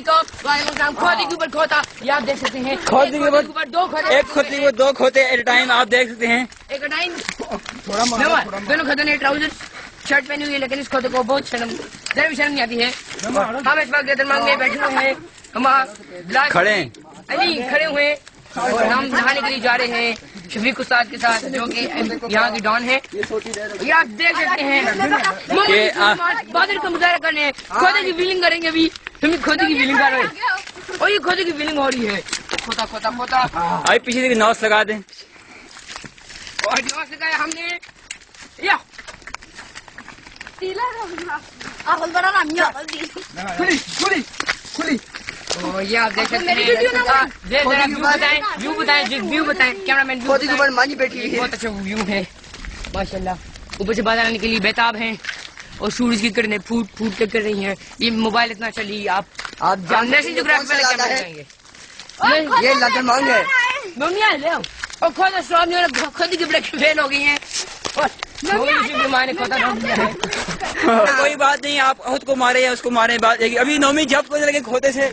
खोते के ऊपर खोता ये आप देख सकते हैं खोते के ऊपर- दो खोते एक खोते वो दो खोते एट टाइम आप देख सकते हैं एक टाइम दोनों खोतों ने ट्राउज़र शर्ट पहनी हुई है लेकिन इस खोते को बहुत शर्म जरा भी शर्म नहीं आती है हम इस वक्त गेदरमांग में बैठे हुए हैं हम खड़े अली खड़े हुए और हम नहाने के लिए जा रहे हैं शफीक उस्ताद के साथ जो कि यहाँ की डॉन है ये आप देख सकते हैं बादल का मुजाहरा करने हैं खोते की फीलिंग करेंगे अभी तुम खोते की फीलिंग कर रहे हो और ये खोते की फीलिंग हो। रही है खोता खोता। खोता अभी पीछे से नौस लगा दें। और दिमाग लगाया हमने। या। और ये आप देख सकते हैं हाँ, व्यू बताएँ व्यू बताएँ जी व्यू बताएँ। कैमरामैन व्यू खोते के ऊपर बताएँ। मानी बैठी है। बहुत अच्छा व्यू है। माशाल्लाह। ऊपर से बादल आने के लिए बेताब हैं। और सूरज की किरणें फूट फूट के कर रही हैं। ये मोबाइल इतना चली आप आप नेशनल ज्योग्राफी वाले कैमरा जाएँगे। ये लदरमांग है मम्मी आ ले और खुद ने खुद की ब्रेक फेल हो गई हैं। है। कोई बात नहीं आप खुद को मारे या उसको मारे बात अभी नौमी जब को लगे खोते से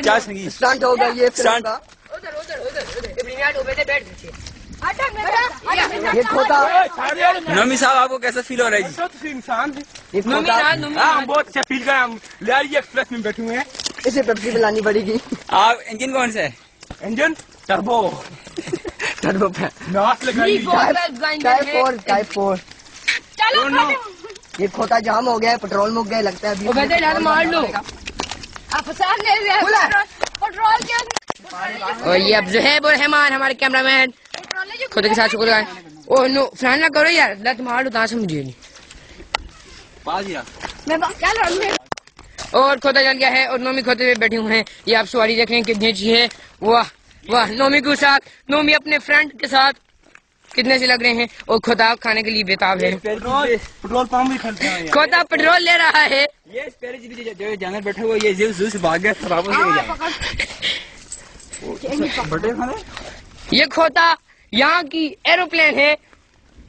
क्या संगीत स्टंट होगा ये. का उधर उधर उधर उधर। बैठ पीछे ये खोता नौमी साहब आपको कैसा फील हो रहा है जी? तो इंसान है। ये मम्मी खोता ना मम्मी हाँ हम बहुत अच्छा फील कर हम लियारी एक्सप्रेस में बैठे हुए हैं। इसे पेप्सी पिलानी पड़ेगी। आप इंजन कौन सा? है। इंजन टर्बो टर्बो पे टाइप फोर टाइप फोर ये खोता जाम हो गया है पेट्रोल मुक गया लगता है हाथ मार लो। और ये अब जुहैब और रहमान हमारे कैमरामैन खुद के साथ शुक्र है। ओह नो फ़ैन ना करो यार। लत मार लो से मुझे नहीं और खोता चल गया है और नोमी खोते हुए बैठे हुए हैं। ये आप सवारी देख रहे हैं कितनी अच्छी है। वाह वाह नोमी के साथ नोमी अपने फ्रेंड के साथ कितने से लग रहे हैं। और खोता खाने के लिए बेताब है। पेट्रोल पेट्रोल पंप भी खरीदते हैं। खोता पेट्रोल ले रहा है। ये पहले जी भी जो जानवर बैठा हुआ ये जीव जू से भाग गया गया। ये खोता यहाँ की एरोप्लेन है।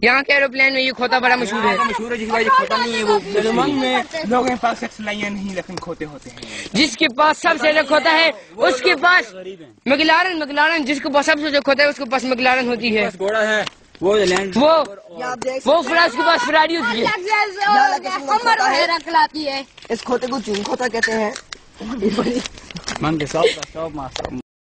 यहाँ के एरोप्लेन में ये खोता बड़ा मशहूर है। मशहूर है जिसकी वजह से खोता नहीं है वो। में लोगों के पास सिलाइयाँ नहीं लेकिन खोते होते हैं। जिसके पास सबसे अलग होता है उसके पास मकलारन मकलारन जिसके पास सबसे अलग खोता है उसके पास मकलारन होती है। घोड़ा है वो लैंड वो ये आप देख वो फिर उसके पास फरारी होती है। खोता है। इस खोते को चून खोता कहते हैं। ये के मास्टर